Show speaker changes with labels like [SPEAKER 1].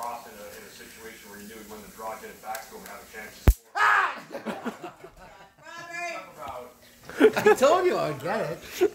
[SPEAKER 1] Cross in a, in a situation where he knew he'd win the draw, get it back to him, have a chance to score.
[SPEAKER 2] Ah!
[SPEAKER 1] Talk about
[SPEAKER 3] I told you I would get it.